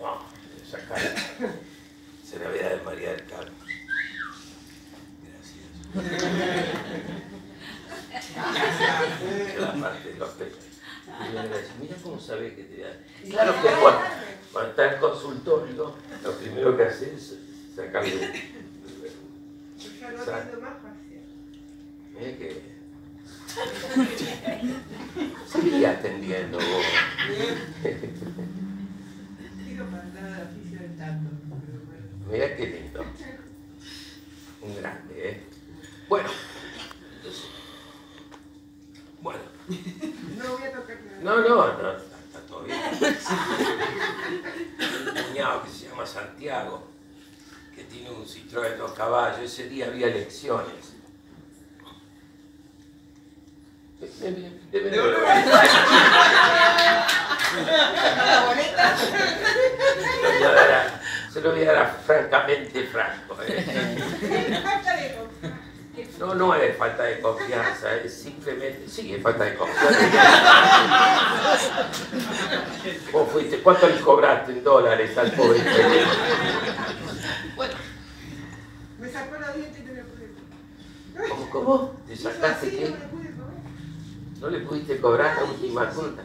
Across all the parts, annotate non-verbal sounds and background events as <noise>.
No, esa cara se la vea de María del Carmen. Gracias. la parte de los peces. Mira cómo sabes que te da. Claro que cuando, cuando está en consultorio, lo primero que hace es sacarle. Yo no tengo más fácil. Mira que. Seguí atendiendo vos. Digo para entrar al oficio del tanto. pero bueno. Mira qué lindo. Un grande, ¿eh? Bueno. entonces, Bueno. No voy a tocar nada. No, no, no, está, está todo bien. <laughs> Un cuñado que se llama Santiago, que tiene un Citroën dos caballos, ese día había elecciones. De-. Se lo voy a dar a- Se lo voy a dar a francamente franco. ¿eh? <laughs> No, no es falta de confianza, es simplemente. Sí, es falta de confianza. Vos fuiste, ¿cuánto le cobraste en dólares al pobre? Bueno, Me sacó los dientes y no me pude ¿cómo, cómo? ¿Te sacaste qué? ¿No le pudiste cobrar la última cuenta?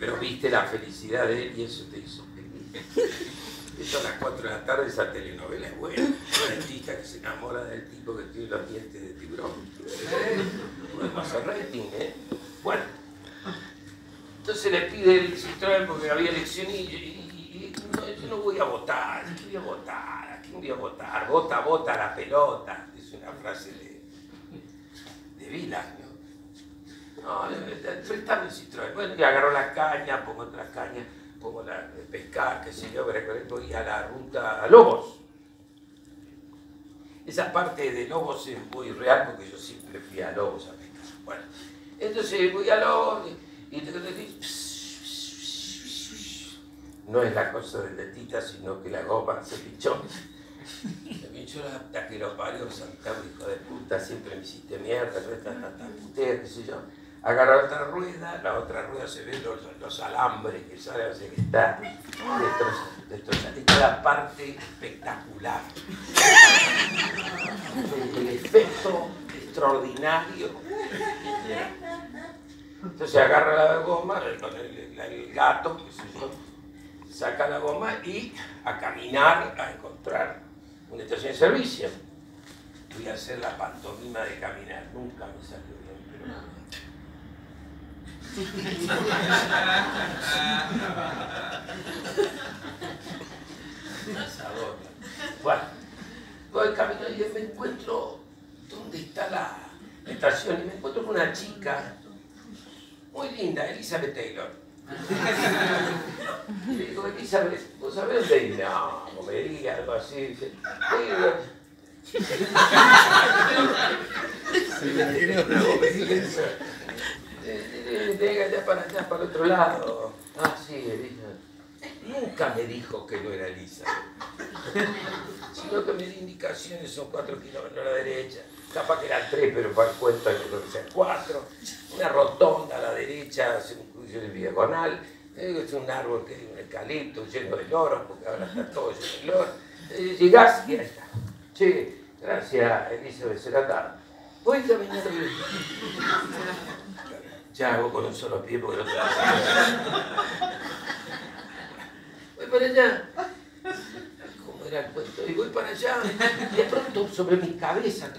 Pero viste la felicidad de él y eso te hizo feliz. Esto a las 4 de la tarde, esa telenovela es buena. La dentista que se enamora del tipo que tiene los dientes de tiburón. Podemos hacer rating, ¿eh? Bueno. Entonces le pide el Citroën porque había elección y, y- no, yo no voy a votar. ¿Qué voy a votar? ¿A quién voy a votar? Vota, vota la pelota. Es una frase de, de Vilas, ¿no? No, le- el Citroën. Bueno, y agarró las cañas, pongo otras cañas, pongo la de pescar, qué sé yo, voy a la ruta a Lobos. Esa parte de Lobos es muy real porque yo siempre fui a Lobos a pescar. Bueno, entonces voy a Lobos y, y te- no es la cosa del dentista, sino que la goma se pinchó. Se pinchó la que lo parió Santiago, hijo de puta, siempre me hiciste mierda, yo esta tanta putera, qué sé yo. Agarra otra rueda, la otra rueda se ven los, los alambres que salen, sea que está destrozada. Esta es la parte espectacular. El, el efecto extraordinario. Entonces agarra la goma, el gato, qué sé yo, saca la goma y a caminar a encontrar una estación de servicio. Voy a hacer la pantomima de caminar, nunca me salió bien, pero... Bueno, voy caminando y me encuentro dónde está la estación y me encuentro con una chica muy linda, Elizabeth Taylor. Y <laughs> le digo, Elizabeth, ¿vos sabés dónde ir? No, comería, algo así. Dice, Taylor. <laughs> Una comería. <laughs> Venga allá para allá, para el otro lado. Ah, sí, Elizabeth. Nunca me dijo que no era Elizabeth. <laughs> Sino que me dio indicaciones, son cuatro kilómetros a la derecha. Capaz que eran tres, pero para el cuento hay que ser cuatro. Una rotonda a la derecha, hace un cruce de diagonal. Eh, Es un árbol que es un eucalipto lleno de loros, porque ahora está todo lleno de loros. Eh, Llegás y ahí está. Che, gracias, Elizabeth, será tarde. Voy caminando. <laughs> Ya hago con un solo pie porque no te <laughs> Voy para allá. ¿Cómo era el cuento? Y voy para allá. Y de pronto sobre mi cabeza.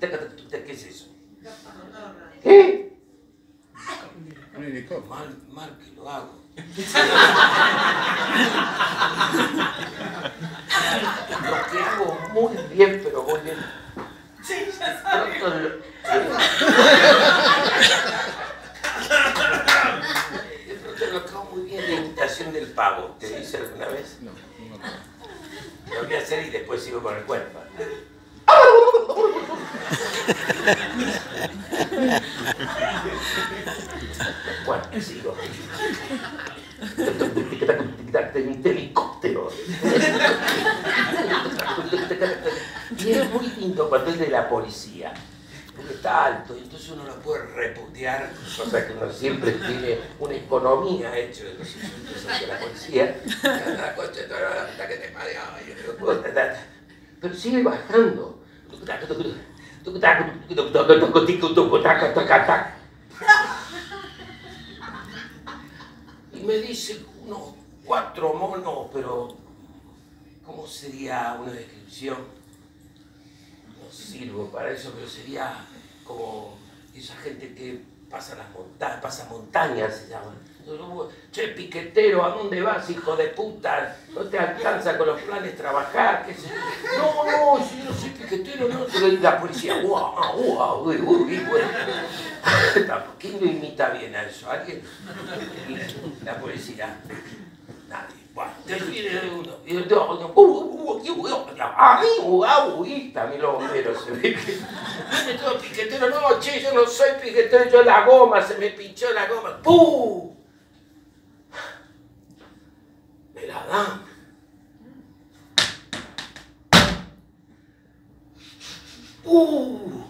¿Qué es eso? ¿Qué? Mal, mal que lo hago. <laughs> Lo que hago muy bien, pero muy bien. Pronto lo muy bien la imitación del pavo. ¿Te hice alguna vez? No, no. Lo voy a hacer y después sigo con el cuento. Bueno, sigo. Helicóptero. Y es muy lindo cuando es de la policía. Porque está alto, y entonces uno lo puede reputear, cosa que uno siempre tiene una economía hecha de los insultos hacia la policía. La coche, la puta que te parió, y yo digo, Pero sigue bajando. Y me dice unos cuatro monos, pero ¿cómo sería una descripción? Sirvo para eso, pero sería como esa gente que pasa las montañas, pasa montañas se llaman. Che, piquetero, ¿a dónde vas, hijo de puta? ¿No te alcanza con los planes trabajar? ¿Qué sé? No, no, si yo no soy piquetero, no. La policía, guau, guau, uy, uy, bueno. <laughs> ¿Quién lo imita bien a eso? ¿Alguien? <laughs> La policía. Nadie. Bueno. Y el también los bomberos se ve todo <laughs> piquetero, no, che, yo no soy piquetero, yo la goma, se me pinchó la goma. ¡Pum! Me la dan. ¡Uh!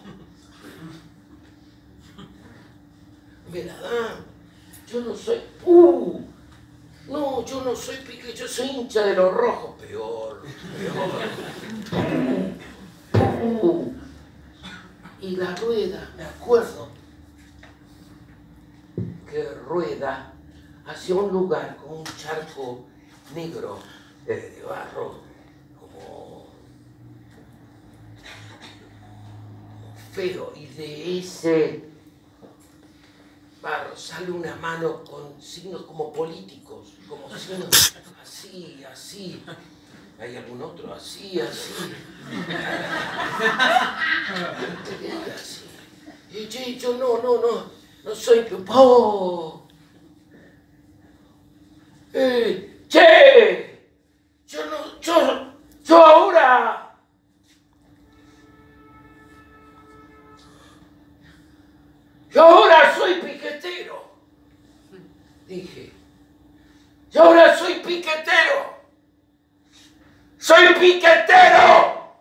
Me la dan. Yo no soy. ¡Uh! Yo no soy pique, yo soy hincha de los rojos. Peor, peor. Y la rueda, me acuerdo que rueda hacia un lugar con un charco negro de barro, como feo, y de ese una mano con signos como políticos, como signos así, así. ¿Hay algún otro? Así, así. así. Y yo, no, no, no, no soy... ¡Oh! ¡Eh! Soy piquetero. Soy piquetero.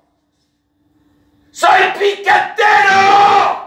Soy piquetero.